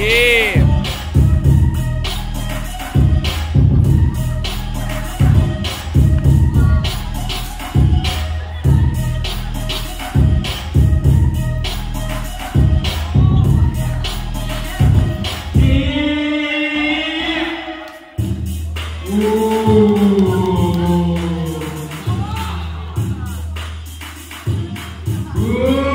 Yeah. Ooh. Ooh.